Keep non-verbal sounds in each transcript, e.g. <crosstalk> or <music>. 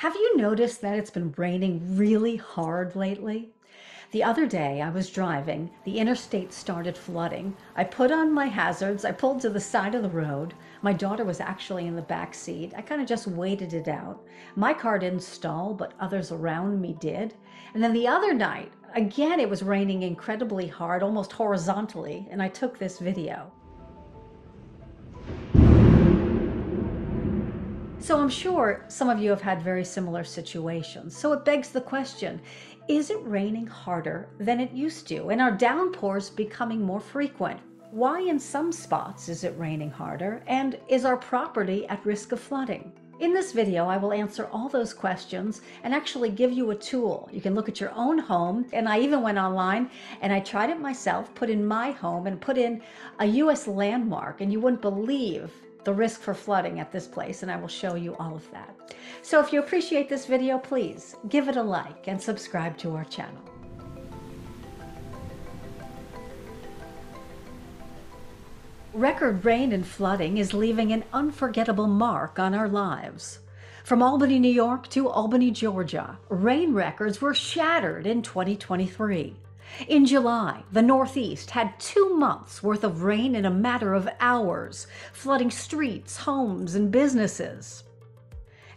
Have you noticed that it's been raining really hard lately? The other day I was driving, the interstate started flooding. I put on my hazards, I pulled to the side of the road. My daughter was actually in the back seat. I kind of just waited it out. My car didn't stall, but others around me did. And then the other night, again, it was raining incredibly hard, almost horizontally, and I took this video. So I'm sure some of you have had very similar situations. So it begs the question, is it raining harder than it used to? And are downpours becoming more frequent? Why in some spots is it raining harder? And is our property at risk of flooding? In this video, I will answer all those questions and actually give you a tool. You can look at your own home, and I even went online and I tried it myself, put in my home and put in a US landmark, and you wouldn't believe the risk for flooding at this place, and I will show you all of that. So if you appreciate this video, please give it a like and subscribe to our channel. Record rain and flooding is leaving an unforgettable mark on our lives. From Albany, New York to Albany, Georgia, rain records were shattered in 2023. In July, the Northeast had two months worth of rain in a matter of hours, flooding streets, homes, and businesses.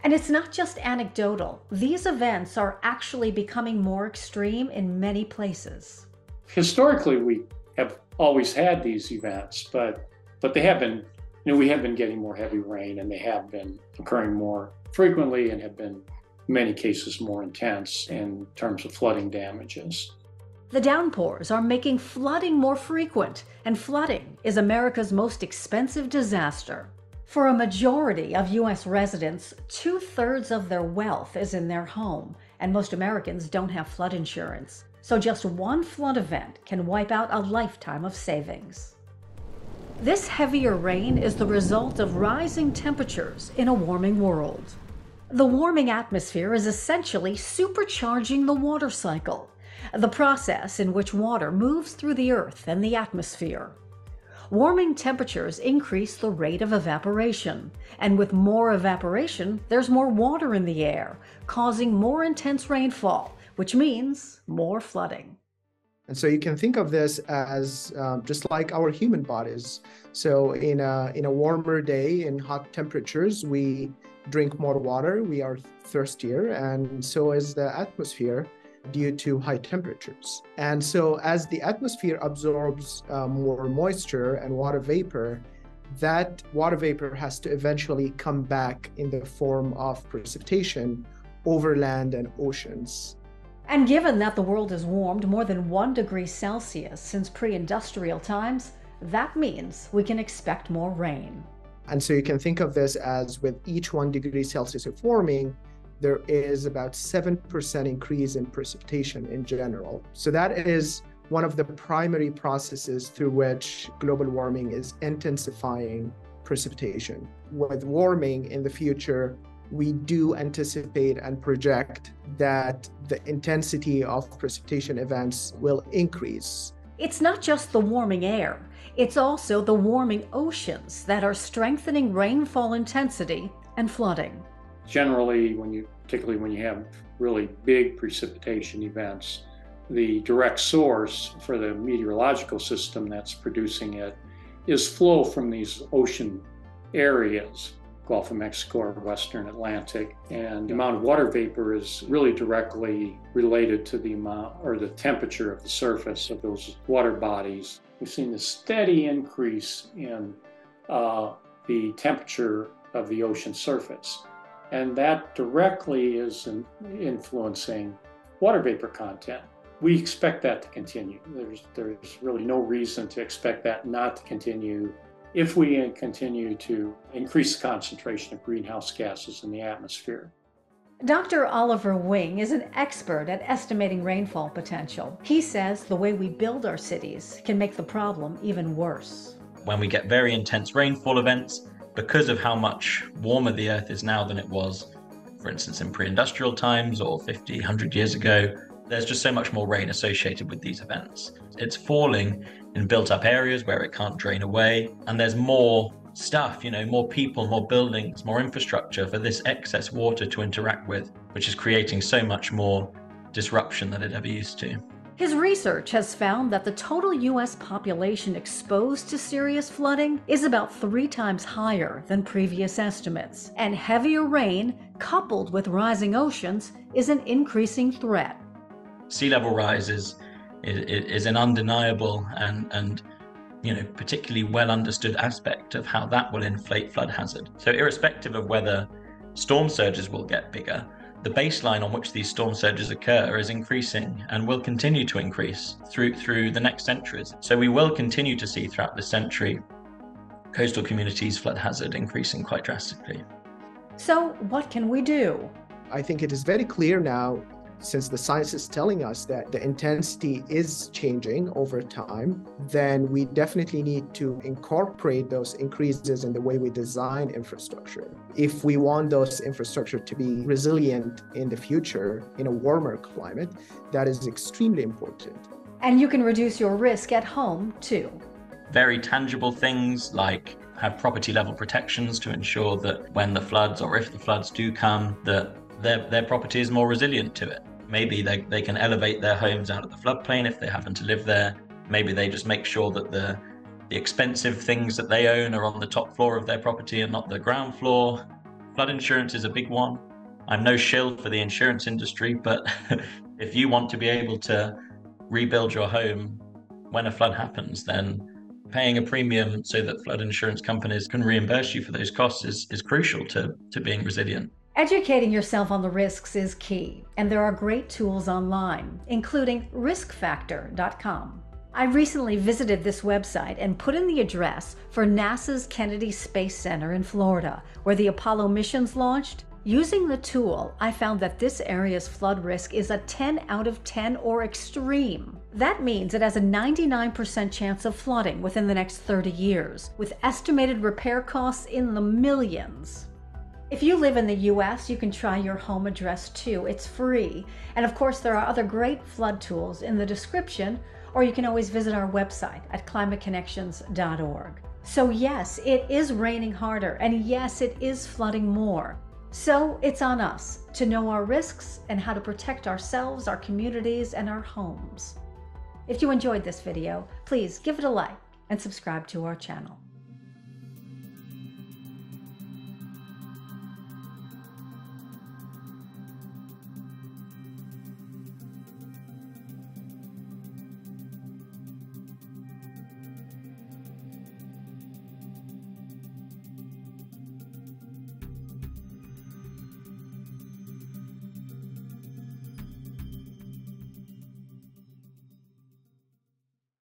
And it's not just anecdotal. These events are actually becoming more extreme in many places. Historically, we have always had these events, but but they have been, you know, we have been getting more heavy rain, and they have been occurring more frequently, and have been, in many cases, more intense in terms of flooding damages. The downpours are making flooding more frequent, and flooding is America's most expensive disaster. For a majority of U.S. residents, two thirds of their wealth is in their home, and most Americans don't have flood insurance. So just one flood event can wipe out a lifetime of savings. This heavier rain is the result of rising temperatures in a warming world. The warming atmosphere is essentially supercharging the water cycle the process in which water moves through the earth and the atmosphere. Warming temperatures increase the rate of evaporation, and with more evaporation, there's more water in the air, causing more intense rainfall, which means more flooding. And so you can think of this as um, just like our human bodies. So in a in a warmer day in hot temperatures, we drink more water, we are thirstier, and so is the atmosphere due to high temperatures. And so, as the atmosphere absorbs uh, more moisture and water vapor, that water vapor has to eventually come back in the form of precipitation over land and oceans. And given that the world has warmed more than one degree Celsius since pre industrial times, that means we can expect more rain. And so you can think of this as with each one degree Celsius of warming, there is about 7% increase in precipitation in general. So that is one of the primary processes through which global warming is intensifying precipitation. With warming in the future, we do anticipate and project that the intensity of precipitation events will increase. It's not just the warming air, it's also the warming oceans that are strengthening rainfall intensity and flooding. Generally, when you particularly when you have really big precipitation events. The direct source for the meteorological system that's producing it is flow from these ocean areas, Gulf of Mexico or Western Atlantic. And the amount of water vapor is really directly related to the amount or the temperature of the surface of those water bodies. We've seen a steady increase in uh, the temperature of the ocean surface and that directly is influencing water vapor content. We expect that to continue. There's, there's really no reason to expect that not to continue if we continue to increase the concentration of greenhouse gases in the atmosphere. Dr. Oliver Wing is an expert at estimating rainfall potential. He says the way we build our cities can make the problem even worse. When we get very intense rainfall events, because of how much warmer the Earth is now than it was, for instance, in pre industrial times or 50, 100 years ago, there's just so much more rain associated with these events. It's falling in built up areas where it can't drain away, and there's more stuff, you know, more people, more buildings, more infrastructure for this excess water to interact with, which is creating so much more disruption than it ever used to. His research has found that the total U.S. population exposed to serious flooding is about three times higher than previous estimates, and heavier rain, coupled with rising oceans, is an increasing threat. Sea level rise is, is, is an undeniable and, and you know, particularly well understood aspect of how that will inflate flood hazard. So, irrespective of whether storm surges will get bigger, the baseline on which these storm surges occur is increasing and will continue to increase through through the next centuries. So we will continue to see throughout this century coastal communities flood hazard increasing quite drastically. So what can we do? I think it is very clear now since the science is telling us that the intensity is changing over time, then we definitely need to incorporate those increases in the way we design infrastructure. If we want those infrastructure to be resilient in the future in a warmer climate, that is extremely important. And you can reduce your risk at home too. Very tangible things like have property level protections to ensure that when the floods or if the floods do come that their, their property is more resilient to it Maybe they, they can elevate their homes out of the floodplain if they happen to live there. Maybe they just make sure that the the expensive things that they own are on the top floor of their property and not the ground floor. Flood insurance is a big one. I'm no shill for the insurance industry, but <laughs> if you want to be able to rebuild your home when a flood happens, then paying a premium so that flood insurance companies can reimburse you for those costs is, is crucial to, to being resilient. Educating yourself on the risks is key, and there are great tools online, including riskfactor.com. I recently visited this website and put in the address for NASA's Kennedy Space Center in Florida, where the Apollo missions launched. Using the tool, I found that this area's flood risk is a 10 out of 10 or extreme. That means it has a 99% chance of flooding within the next 30 years, with estimated repair costs in the millions. If you live in the US, you can try your home address too. It's free. And of course, there are other great flood tools in the description, or you can always visit our website at climateconnections.org. So, yes, it is raining harder, and yes, it is flooding more. So, it's on us to know our risks and how to protect ourselves, our communities, and our homes. If you enjoyed this video, please give it a like and subscribe to our channel.